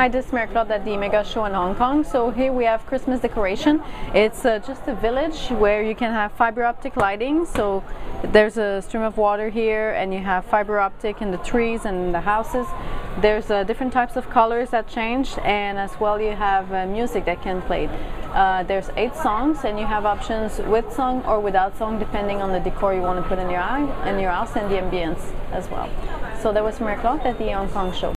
Hi, this is Mary Claude at the Mega Show in Hong Kong. So here we have Christmas decoration. It's uh, just a village where you can have fiber optic lighting. So there's a stream of water here and you have fiber optic in the trees and the houses. There's uh, different types of colors that change and as well you have uh, music that can play. Uh, there's eight songs and you have options with song or without song depending on the decor you want to put in your, eye, in your house and the ambience as well. So that was Mary Claude at the Hong Kong show.